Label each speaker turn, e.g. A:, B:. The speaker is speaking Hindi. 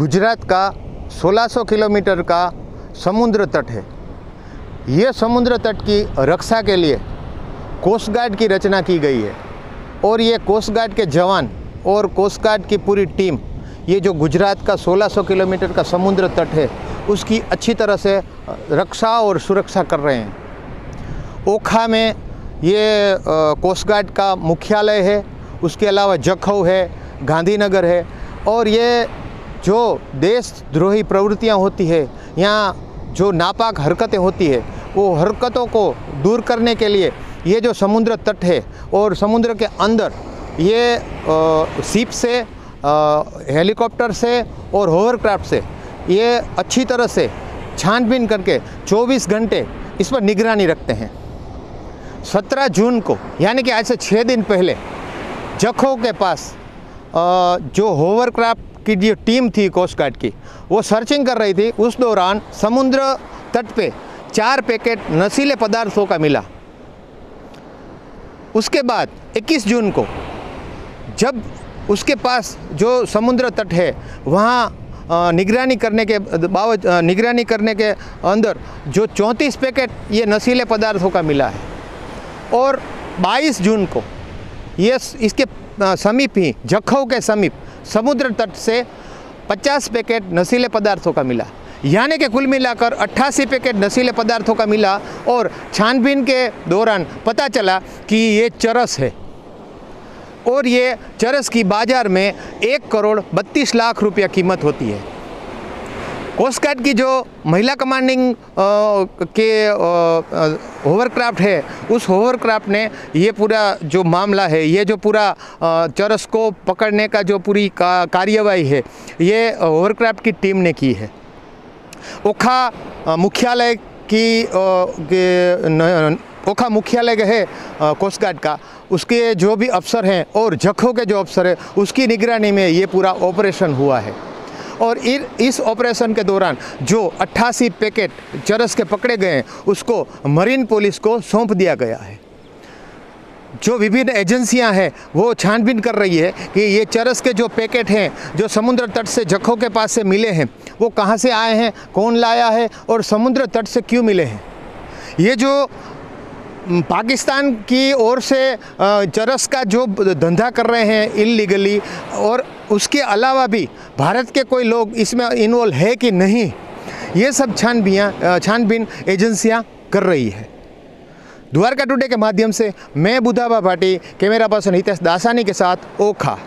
A: गुजरात का 1600 किलोमीटर का समुद्र तट है। ये समुद्र तट की रक्षा के लिए कोस्ट गार्ड की रचना की गई है। और ये कोस्ट गार्ड के जवान और कोस्ट गार्ड की पूरी टीम, ये जो गुजरात का 1600 किलोमीटर का समुद्र तट है, उसकी अच्छी तरह से रक्षा और सुरक्षा कर रहे हैं। ओखा में ये कोस्ट गार्ड का मुख्यालय है, उसके अलावा जखौ है, गांधीनगर है, और ये जो देशद्रोही प्रवृत्तियाँ होती है यहाँ जो नापाक हरकतें होती है, वो हरकतों को दूर करने के लिए ये जो समुद्र तट है और समुद्र के अंदर ये सीप से हेलीकॉप्टर से और होवरक्राफ्ट से ये अच्छी तरह से छानबीन करके 24 घंटे इस पर निगरानी रखते हैं। 17 जून को, यानी कि आज से छः दिन पहले, जखो के पास जो होवरक्राफ्ट की जो टीम थी कोस्ट गार्ड की। वो सर्चिंग कर रही थी, उस दौरान समुद्र तट पे चार पैकेट नशीले पदार्थों का मिला। उसके बाद 21 जून को, जब उसके पास जो समुद्र तट है, वहाँ निगरानी करने के, बावज निगरानी करने के अंदर जो 34 पैकेट ये नशीले पदार्थों का मिला है। और 22 जून को, ये इसके समीप ही, जखौ के समीप समुद्र तट से 50 पैकेट नशीले पदार्थों का मिला। यानी कि कुल मिलाकर 88 पैकेट नशीले पदार्थों का मिला और छानबीन के दौरान पता चला कि ये चरस है। और ये चरस की बाज़ार में एक करोड़ बत्तीस लाख रुपया कीमत होती है। कोस्ट गार्ड की जो महिला कमांडिंग के होवरक्राफ्ट है उस होवरक्राफ्ट ने ये पूरा जो मामला है ये जो पूरा चरस को पकड़ने का जो पूरी का, कार्यवाही है ये होवरक्राफ्ट की टीम ने की है। ओखा मुख्यालय की ओखा मुख्यालय है कोस्ट गार्ड का। उसके जो भी अफसर हैं और जखों के जो अफसर हैं उसकी निगरानी में ये पूरा ऑपरेशन हुआ है। और इस ऑपरेशन के दौरान जो 88 पैकेट चरस के पकड़े गए हैं, उसको मरीन पुलिस को सौंप दिया गया है। जो विभिन्न एजेंसियाँ हैं, वो छानबीन कर रही है कि ये चरस के जो पैकेट हैं, जो समुद्र तट से जखों के पास से मिले हैं, वो कहाँ से आए हैं, कौन लाया है और समुद्र तट से क्यों मिले हैं? ये जो पाकिस्तान की ओर से चरस का जो धंधा कर रहे हैं इलीगली और उसके अलावा भी भारत के कोई लोग इसमें इन्वॉल्व है कि नहीं? ये सब छानबियाँ छानबीन एजेंसियाँ कर रही है। द्वारका टुडे के माध्यम से मैं बुधाबा भाटी, कैमरा पर्सन हितेश दासानी के साथ ओखा।